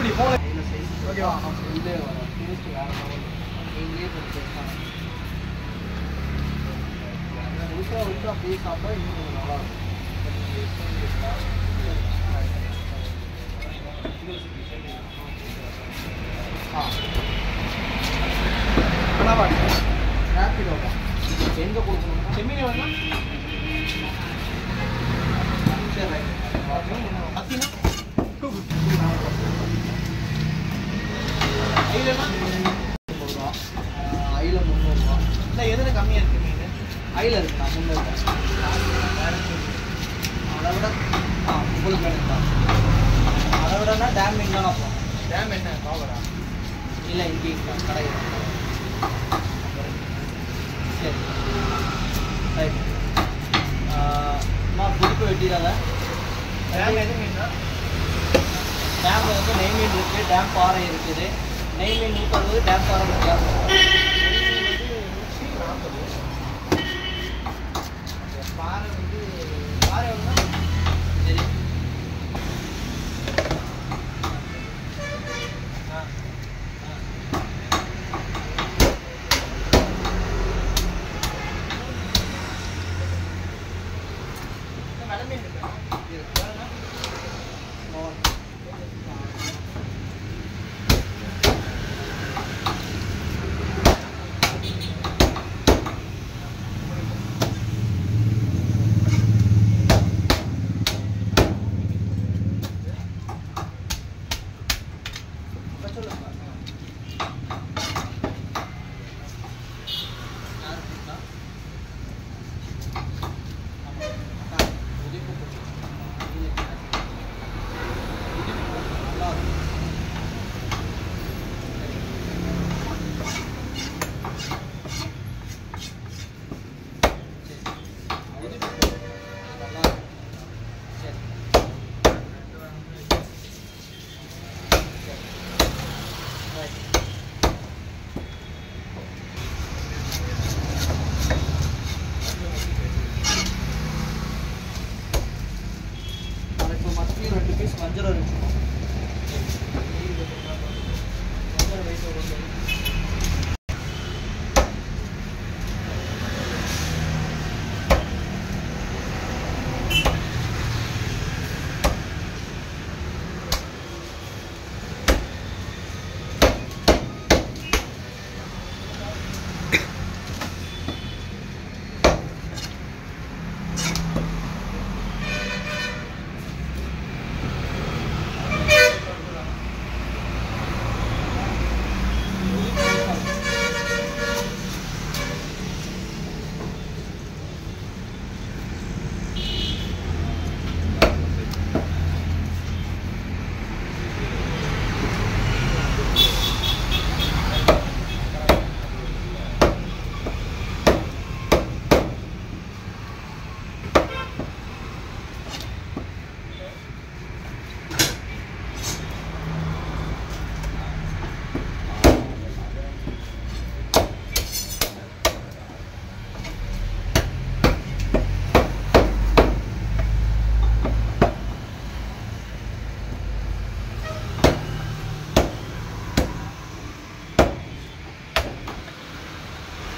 இப்படி போல ஓகேவா வரும் டேஸ்ட் வேற நீங்களே கொஞ்சம் உச்சா உச்சா அப்படியே சாப்பிட்டா இன்னும் கொஞ்சம் நல்லா இருக்கும். எங்கே கொடுக்கணும்னா செம்மீன் வேணுமா சரி ரைட் அத்தினா ஐலனா முந்நூறுரூவா ஐல முந்நூறுரூவா இல்லை எதில் கம்மியாக இருக்குது மீன் ஐல இருக்குண்ணா முந்நூறு அதை விட ஆ உங்களுக்கு வேணுங்களா அதை விடனா டேம் மீன் தானே போகும் டேம் என்ன பாவரா இல்லை இங்கே இருக்கா கடை இருக்கு. சரி ரைட் அம்மா புதுப்பு வெட்டிடாத டேம் எது மீனா டேமில் வந்து நெய் மீன் இருக்குது டேம் பாறை இருக்குது நெய் மீன் நூற்றறுபது டேம் பாறை வித்தியாசம் பாறை வந்து பாறை எவ்வளோ சரி ஆ வெலை மீன் இருக்கா இப்போ மத்தி ரெண்டு பீஸ் வஞ்சரம் இருக்கு